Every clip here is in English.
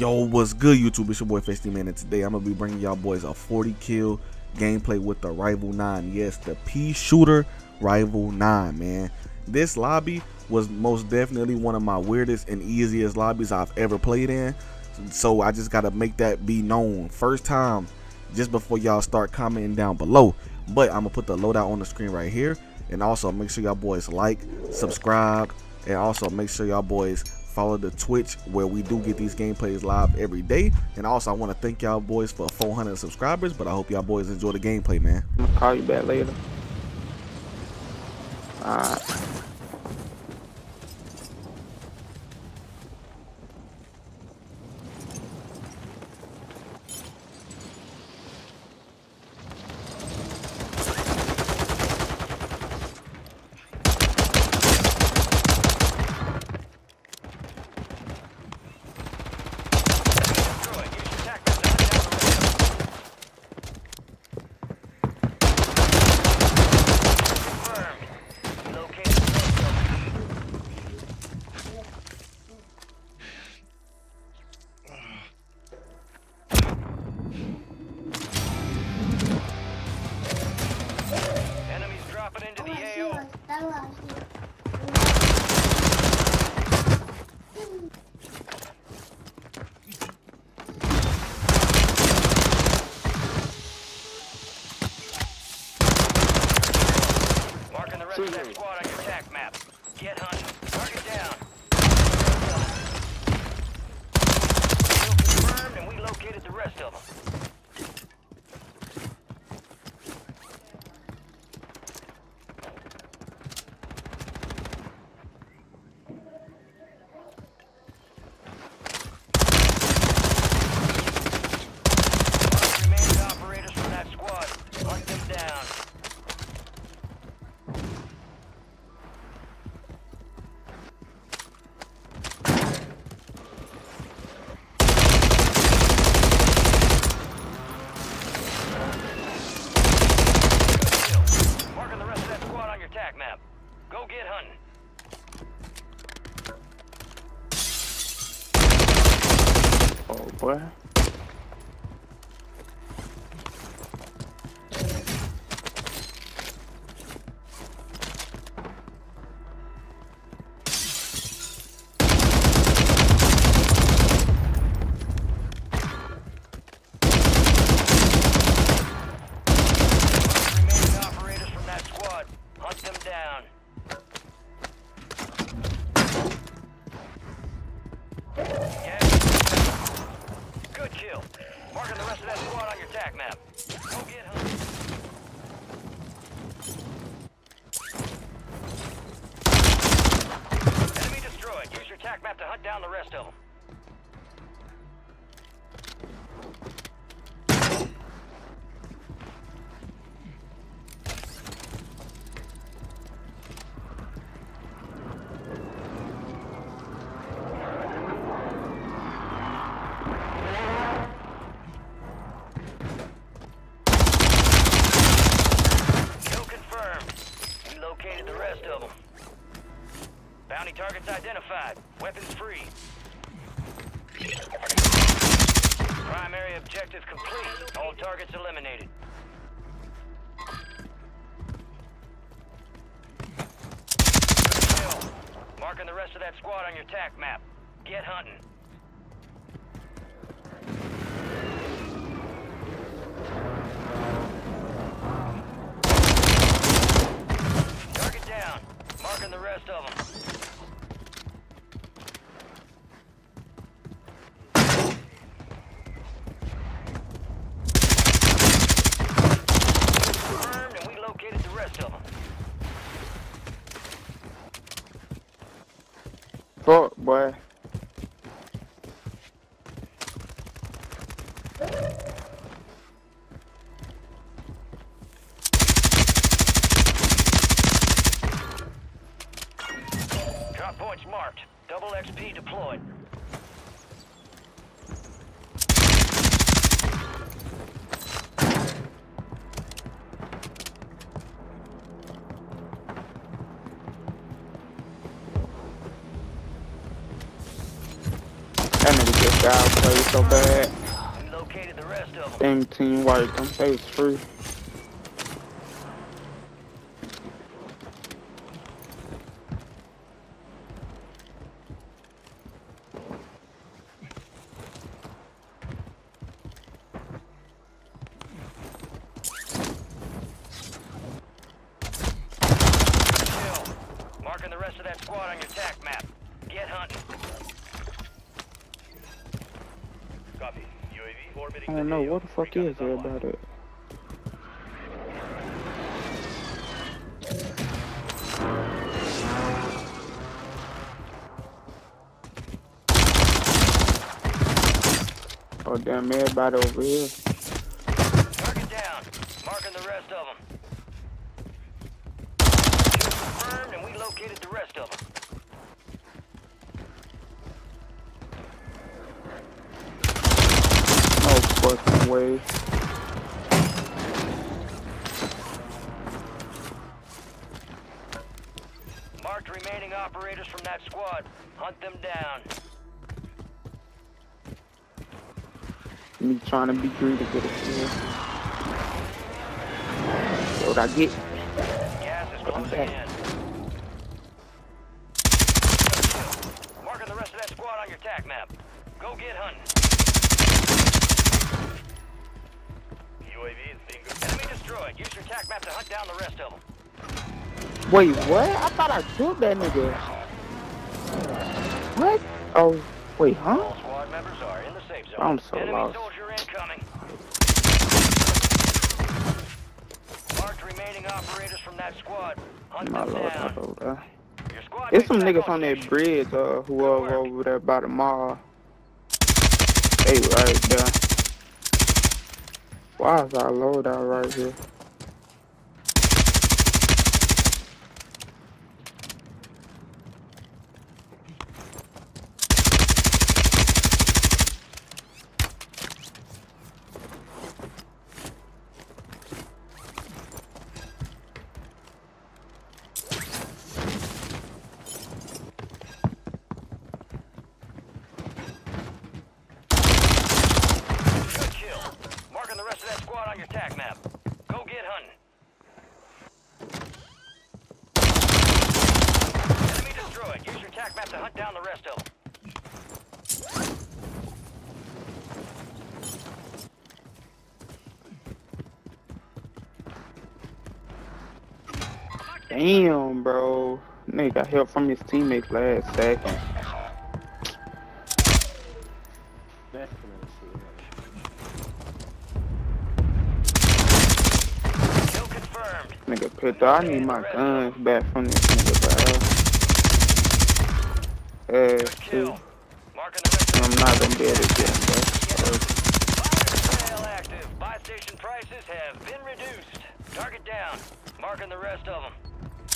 Yo, what's good, YouTube? It's your boy Festy Man, and today I'm gonna be bringing y'all boys a 40 kill gameplay with the Rival 9. Yes, the P Shooter Rival 9, man. This lobby was most definitely one of my weirdest and easiest lobbies I've ever played in. So I just gotta make that be known. First time, just before y'all start commenting down below. But I'm gonna put the loadout on the screen right here. And also make sure y'all boys like, subscribe, and also make sure y'all boys follow the Twitch where we do get these gameplays live every day. And also, I want to thank y'all boys for 400 subscribers. But I hope y'all boys enjoy the gameplay, man. Gonna call you back later. Alright. Marking the tac map. Go get hunting. Enemy destroyed. Use your tac map to hunt down the rest of them. Weapons free. Primary objective complete. All targets eliminated. Kill. Marking the rest of that squad on your tac map. Get hunting. Target down. Marking the rest of them. Confirmed, and we located the rest of them. Fuck boy. Drop marked. Double XP deployed. That nigga just got guy played so bad. We located the rest of them. Same team wiped them. They was free. Kill. Marking the rest of that squad on your tac map. Get hunting. Copy. UAV I don't know, what the fuck is there about it? Oh damn, everybody over here. Target down. Marking the rest of them. Kill confirmed, and we located the rest of them. No way. Marked remaining operators from that squad. Hunt them down. Me trying to be greedy to get a kill. What I get? Gas is closing in. Marking the rest of that squad on your tac map. Go get hunting. UAV is being Enemy destroyed. Use your tac map to hunt down the rest of them. Wait, what? I thought I killed that nigga. What? Oh, wait, huh? All squad members are in the safe zone. I'm so Enemy lost. soldier incoming. Marked remaining operators from that squad. Hunt My them lord, down. That. There's some niggas on that bridge, uh, whoever work. over there by the mall. They right there. Why is our loadout right here? Good kill. Marking the rest of that squad on your tac map. Go get hunting. Enemy destroyed. Use your tac map to hunt down the rest of them. Damn, bro. Nigga got help from his teammates last second. Nigga picked. I need my guns back from this nigga. Uh, Good too. kill. Marking the rest of I'm not gonna be able to get him, bro. Fire sale active. Buy station prices have been reduced. Target down. Marking the rest of them.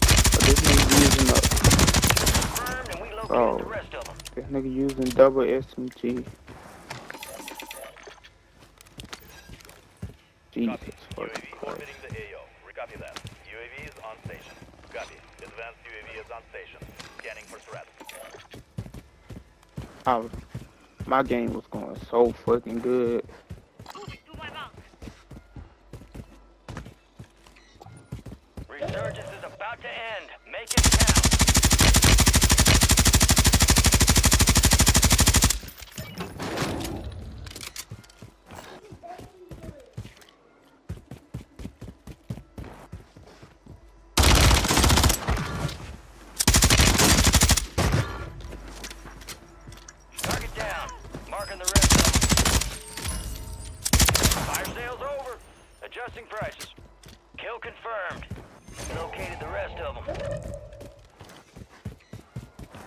But this nigga using a, Confirmed, and we located Oh. the rest of them. this nigga using double SMG. Jesus fucking Christ. the. Recopy that. UAV is on station. Copy. Advanced UAV is on station. Scanning for threats. I was, my game was going so fucking good. Resurgence is about to end. Make it count. Target down. Marking the rest of them. Fire sales over. Adjusting prices. Kill confirmed. Located the rest of them.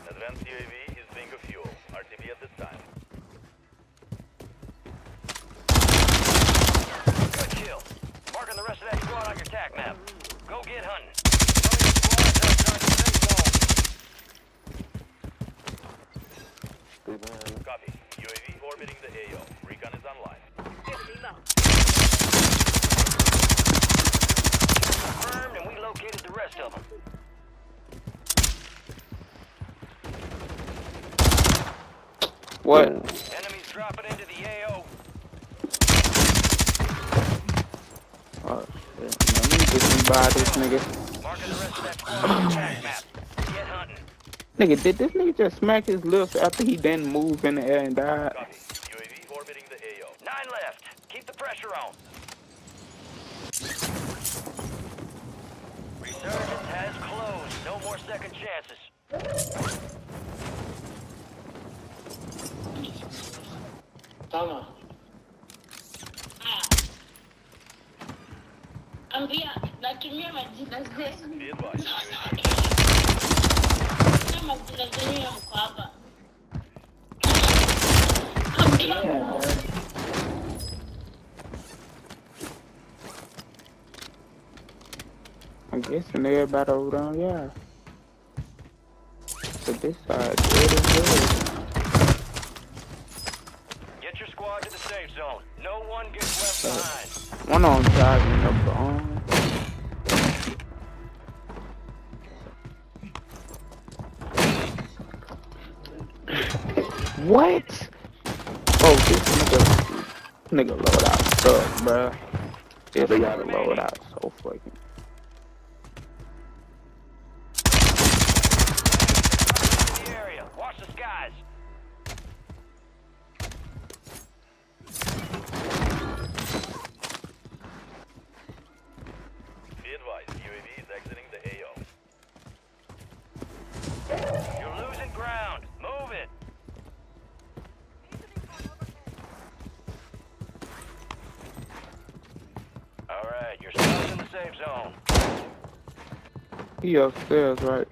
Advanced UAV is bingo fuel. RTB at this time. Good kill. Marking the rest of that squad on your tac map. Go get hunting. Some of your squads outside the safe zone. Copy. UAV orbiting the AO. Recon is online. Confirmed, and we located the rest of them. What? Enemies dropping into the AO. Oh shit. Let me get me by this nigga. Marking the rest of that squad oh, attack map. Get hunting. Nigga, did this nigga just smack his lips after he didn't move in the air and died? Copy. UAV orbiting the AO. Nine left. Keep the pressure on. Resurgence has closed. No more second chances. Toma. Ambia, natumia majina zenu. Be advised. I guess the nigga about to run, yeah. But this side, good as good. Get your squad to the safe zone. No one gets left uh, behind. One on driving up the arm. What? Oh, this nigga, nigga load out stuff, bruh. This gotta load out right, you're still in the safe zone. He upstairs, right?